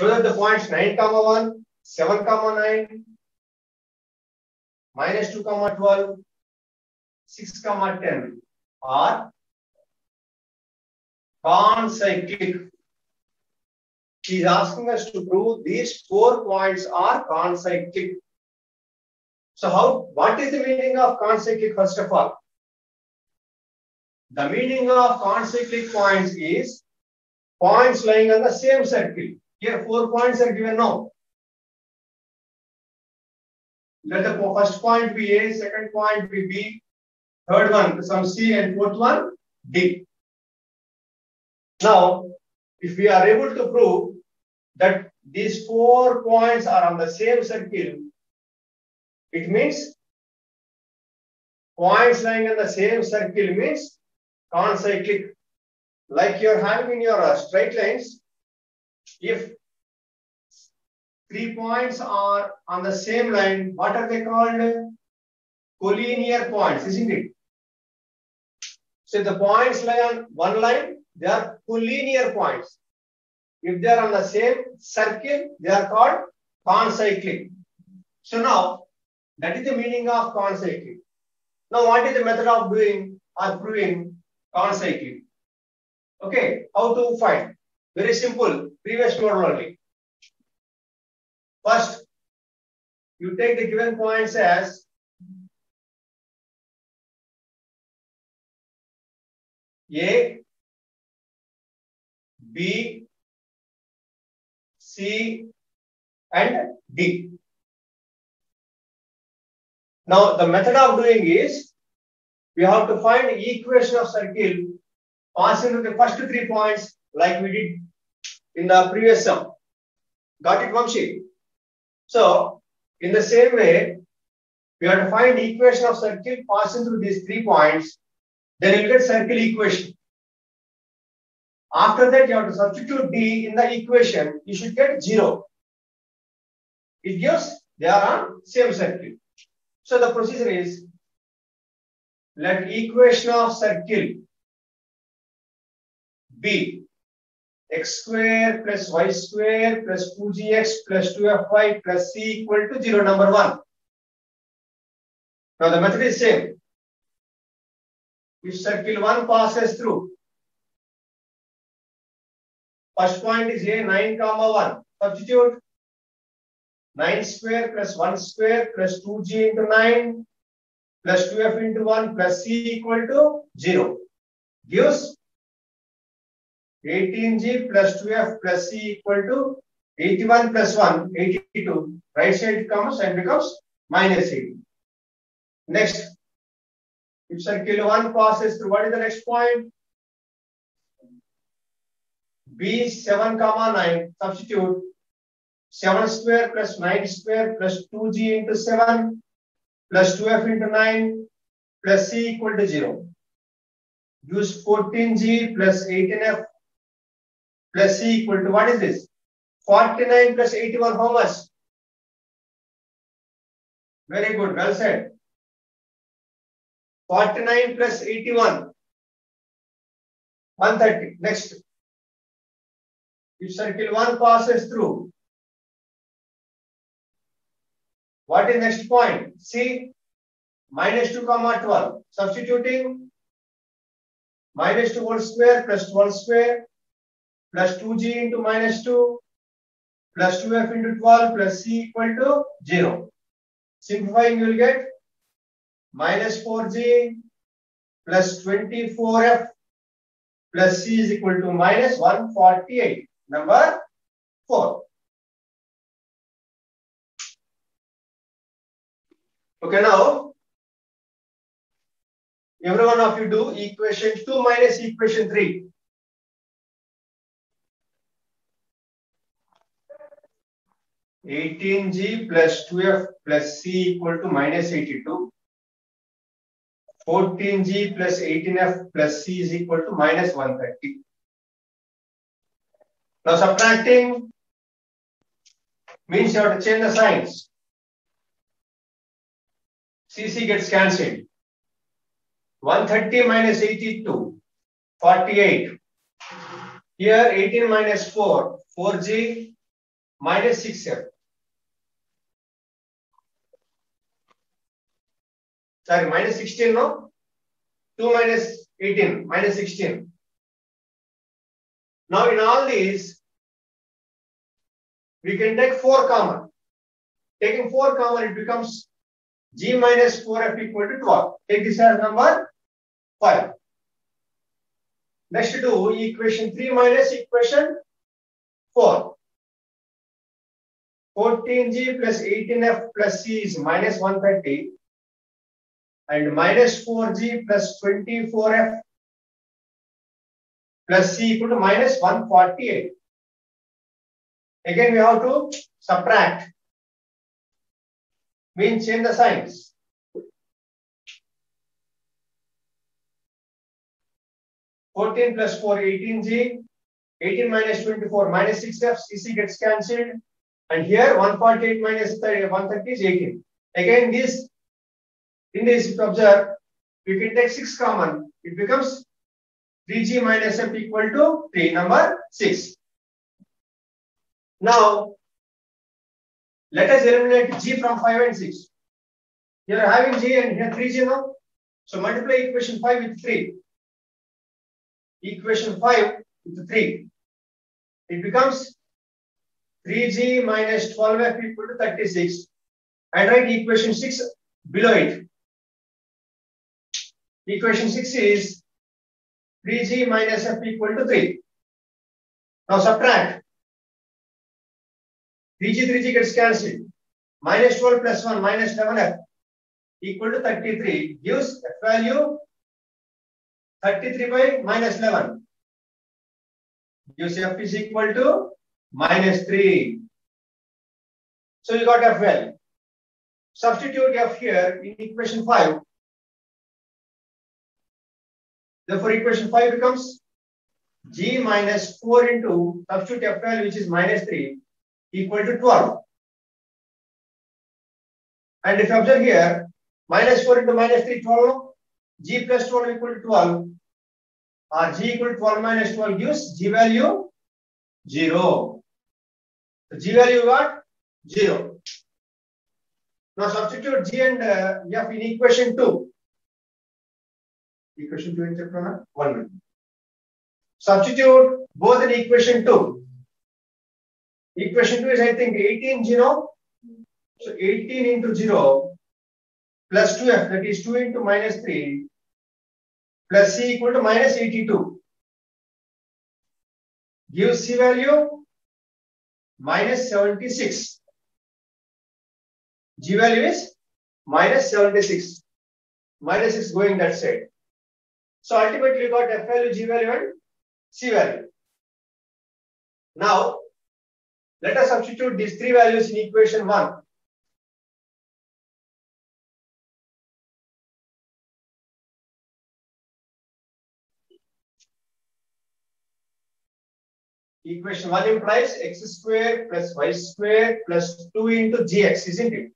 Show that the points 9 comma 1, 7 comma 9, minus 2 comma 12, 6 comma 10 are concyclic. He is asking us to prove these four points are concyclic. So how, what is the meaning of concyclic first of all? The meaning of concyclic points is points lying on the same circle. Here four points are given now. Let the first point be A, second point be B, third one some C and fourth one D. Now, if we are able to prove that these four points are on the same circle, it means points lying on the same circle means concyclic. Like you're having in your uh, straight lines, if three points are on the same line, what are they called? Collinear points, isn't it? So the points lie on one line, they are collinear points. If they are on the same circle, they are called concyclic. So now, that is the meaning of concyclic. Now, what is the method of doing or proving concyclic? Okay, how to find? Very simple, previous model only. First, you take the given points as A, B, C, and D. Now, the method of doing is we have to find equation of circle passing through the first three points like we did in the previous sum. Got it, Vamshi? So, in the same way, we have to find equation of circle passing through these three points. Then you get circle equation. After that, you have to substitute D in the equation. You should get 0. It gives they are on same circle. So the procedure is let equation of circle be x square plus y square plus 2gx plus 2fy plus c equal to 0 number 1. Now the method is same. If circle 1 passes through First point is A 9 comma 1. Substitute 9 square plus 1 square plus 2g into 9 plus 2f into 1 plus c equal to 0. Gives 18g plus 2f plus c equal to 81 plus 1, 82. Right side comes and becomes minus 80. Next, if circle 1 passes through, what is the next point? B 7 comma 9 substitute 7 square plus 9 square plus 2g into 7 plus 2f into 9 plus c equal to 0. Use 14g plus 18f plus c equal to what is this? 49 plus 81 how much? Very good, well said. 49 plus 81 130. Next. If circle 1 passes through, what is next point? C minus 2 comma 12. Substituting minus 2 whole square plus 12 square plus 2g into minus 2 plus 2f into 12 plus c equal to 0. Simplifying you will get minus 4g plus 24f plus c is equal to minus 148. Number 4. Okay, now every one of you do equation 2 minus equation 3. Eighteen G plus two F plus C equal to minus eighty-two. Fourteen G plus eighteen F plus C is equal to minus one thirty. Now subtracting means you have to change the signs. CC gets cancelled. 130 minus 82, 48. Here 18 minus 4, 4G minus 6f. Sorry, minus 16, no? 2 minus 18, minus 16. Now in all these, we can take 4 common. Taking 4 common, it becomes g minus 4f equal to 12. Take this as number 5. Next do equation 3 minus equation 4. 14g plus 18f plus c is minus 130 and minus 4g plus 24f plus c equal to minus 148. Again, we have to subtract. Means change the signs. Fourteen plus four, 18g. 18 minus 24 minus 6f, cc gets cancelled. And here 148 minus 30, 130 is 18. Again, this in this, if you observe, you can take 6 common. It becomes 3g minus f equal to 3, number 6. Now, let us eliminate g from 5 and 6. You are having g and here 3g now. So multiply equation 5 with 3. Equation 5 with 3. It becomes 3g minus 12f equal to 36. And write equation 6 below it. Equation 6 is 3g minus f equal to 3. Now subtract. 3g, 3g gets cancelled. Minus 12 plus 1 minus 11f equal to 33 gives f value 33 by minus 11 gives f is equal to minus 3. So you got f value. Substitute f here in equation 5 Therefore, equation 5 becomes g minus 4 into substitute f value which is minus 3 equal to 12. And if you observe here, minus 4 into minus 3, 12, g plus 12 equal to 12, or g equal to 12 minus 12 gives g value 0. So g value got 0. Now substitute g and uh, f in equation 2. Equation 2 in chapter 1 minute. Substitute both in equation 2. Equation 2 is I think 18 0. So 18 into 0 plus 2f that is 2 into minus 3 plus c equal to minus 82. Gives c value minus 76. G value is minus 76. Minus 6 going that side. So ultimately you got F value, G value and C value. Now let us substitute these three values in equation 1. Equation 1 implies x square plus y square plus 2 into gx, isn't it?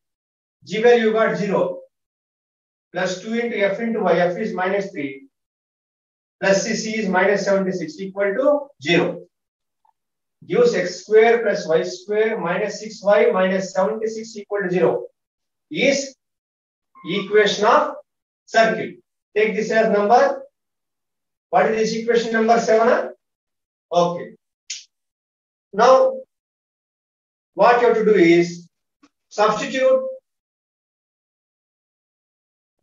G value got 0 plus 2 into f into y, f is minus 3 plus cc is minus 76 equal to 0. Gives x square plus y square minus 6y minus 76 equal to 0 is equation of circle. Take this as number. What is this equation number 7? Okay. Now, what you have to do is substitute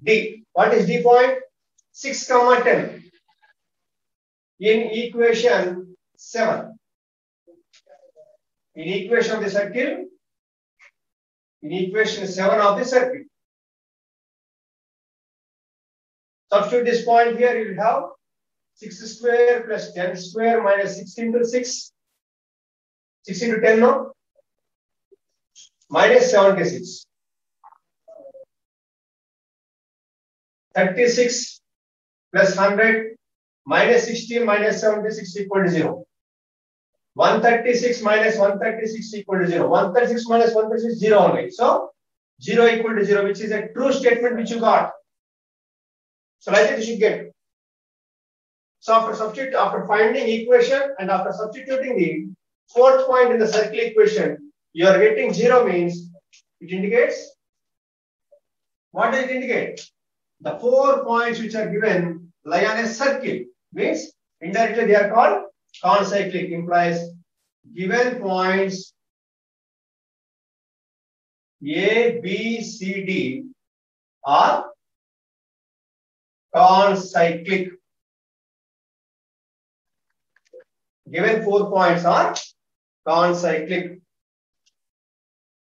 D. What is D point? 6 comma 10 in equation 7. In equation of the circle, in equation 7 of the circle. Substitute this point here, you will have 6 square plus 10 square minus 6 into 6. 6 into 10 no? Minus 76. 36 plus 100 minus 60 minus 76 equal to 0. 136 minus 136 equal to 0. 136 minus 136 0 only. So 0 equal to 0 which is a true statement which you got. So like that you should get. So after substitute, after finding equation and after substituting the fourth point in the circle equation, you are getting zero means it indicates what does it indicate? The four points which are given lie on a circle means indirectly they are called concyclic implies given points A, B, C, D are concyclic. Given four points are concyclic.